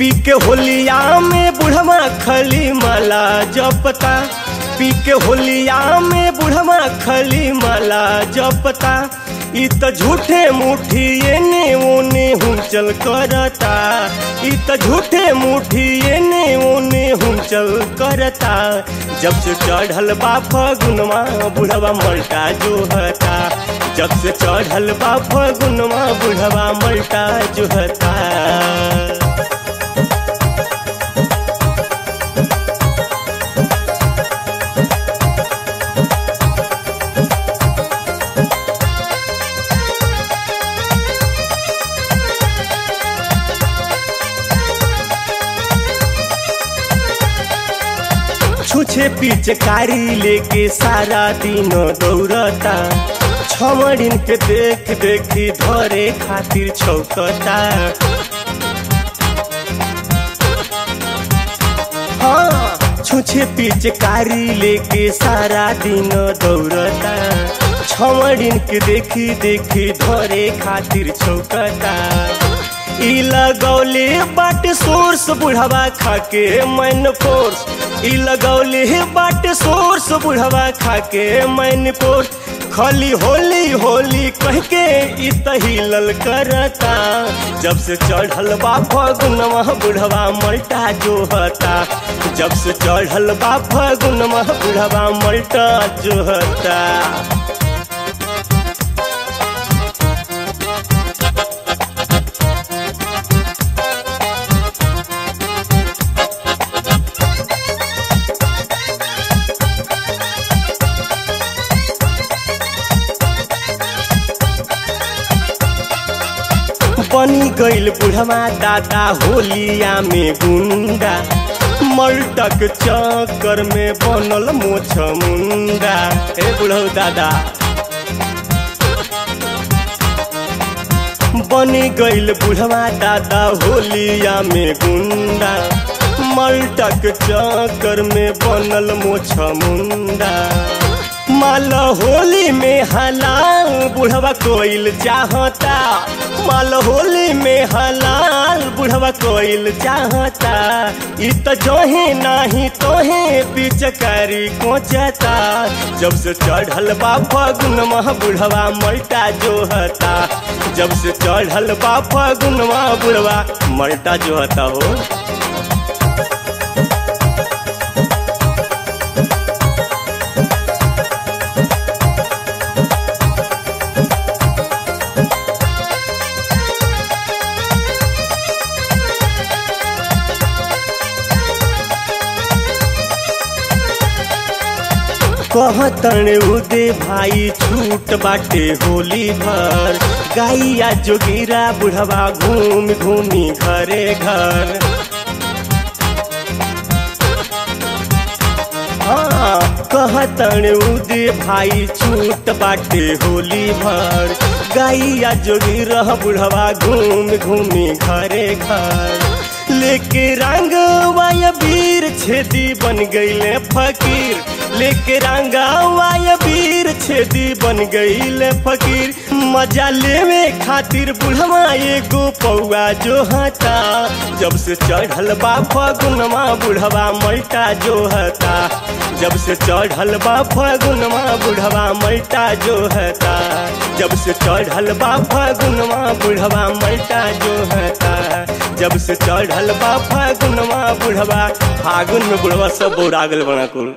P के होलिया में बुढ़वा खली माला जपता। पी के होलिया में बुढ़वा खली माला जपता। इ त झूठे मुठी एने ओने हुचल करता। इ त झूठे मुठी एने ओने हुचल करता। जब से चढ़ल बा फगुनवा, बुढ़वा मल्टा जोहता। जब से चढ़ल बा फगुनवा, बुढ़वा मल्टा जोहता। छुछे पिचकारी लेके सारा दिन दौड़ता। छमड़िन के देख देखी धरे खातिर छौकता। हाँ छुछे पिचकारी लेके सारा दिन दौड़ता। छमड़िन के देखी देखी धरे खातिर छौकता। ई लगौले बाटे सोर्स बुढ़वा खाके मैन फोर्स ई लगौले बाट सोर्स बुढ़वा खाके मैन फोर्स खाली होली होली कह के ई तहिलल करता। जब से चढ़ल बा फगुनवा बुढ़वा मल्टा जोहता। जब से चढ़ल बा फगुनवा बुढ़वा मल्टा जोहता। बनी गईल बुढ़वा दादा होलिया में गुंडा मल्टक चक्कर में बनल मोछ मुंडा ए बुढ़ऊ दादा। बनी गईल बुढ़वा दादा होलिया में गुंडा मल्टक चक्कर में बनल मोछ मुंडा माल होली में हलाल बुढ़वा कोइल चाहता। माल होली में हलाल बुढ़वा कोइल चाहता। इ त जोहे नाही तोहे पिचकारी कोचता। जब से चढ़ल बा फगुनवा बुढ़वा मल्टा जोहता। जब से चढ़ल बा फगुनवा बुढ़वा मल्टा जोहता हो कहतन, उदे भाई छूट बाटे होली भर। गाइया जोगिरा बुढ़वा घूम, घूमी घरे घर। हाँ कहतन, उदे भाई छूट बाटे होली भर। गाइया जोगिरा बुढ़वा घूम, घूमी घरे घर। लेके रंग वाय वीर छेदी बन गईले फकीर। लेके रंगा वाय वीर छेदी बन गईले फकीर। मज़ा लेवे खातिर बुढ़वा एगो पौआ जो हता। जब से चढ़ल बा फगुनवा बुढ़वा मल्टा जो हता। जब से चढ़ल बा फगुनवा बुढ़वा मल्टा जो हता। जब से चढ़ल बा फगुनवा बुढ़वा मल्टा जो हता। जब से चढ़ल बा फागुनवा बुढ़वा। फागुन में बुढ़वा सब बोरागल बना कुल।